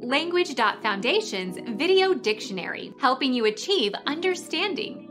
Language.Foundation's Video Dictionary, helping you achieve understanding.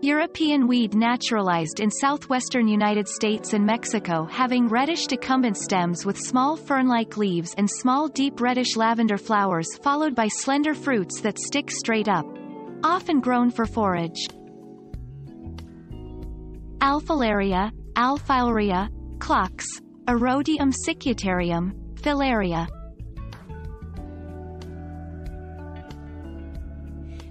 European weed naturalized in southwestern United States and Mexico having reddish decumbent stems with small fern-like leaves and small deep reddish lavender flowers followed by slender fruits that stick straight up. Often grown for forage. Alfilaria, Alfileria, Clocks, Erodium cicutarium, Filaria.